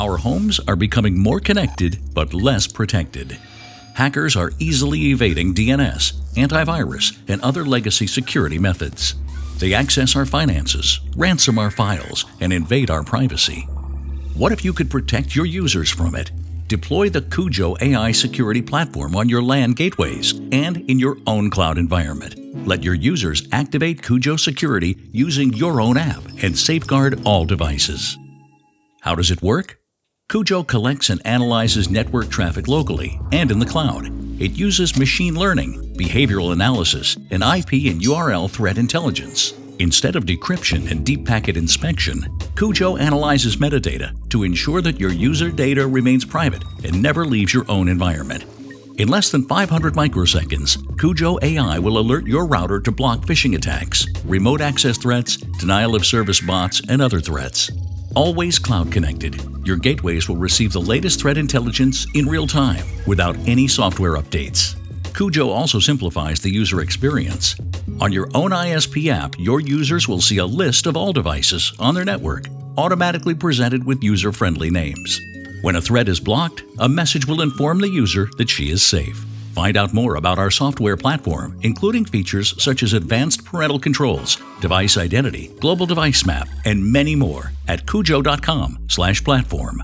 Our homes are becoming more connected but less protected. Hackers are easily evading DNS, antivirus, and other legacy security methods. They access our finances, ransom our files, and invade our privacy. What if you could protect your users from it? Deploy the CUJO AI security platform on your LAN gateways and in your own cloud environment. Let your users activate CUJO security using your own app and safeguard all devices. How does it work? CUJO collects and analyzes network traffic locally and in the cloud. It uses machine learning, behavioral analysis, and IP and URL threat intelligence. Instead of decryption and deep packet inspection, CUJO analyzes metadata to ensure that your user data remains private and never leaves your own environment. In less than 500 microseconds, CUJO AI will alert your router to block phishing attacks, remote access threats, denial of service bots, and other threats. Always cloud connected, your gateways will receive the latest threat intelligence in real time without any software updates. CUJO also simplifies the user experience. On your own ISP app, your users will see a list of all devices on their network, automatically presented with user friendly names. When a threat is blocked, a message will inform the user that she is safe. Find out more about our software platform, including features such as advanced parental controls, device identity, global device map, and many more at cujo.com/platform.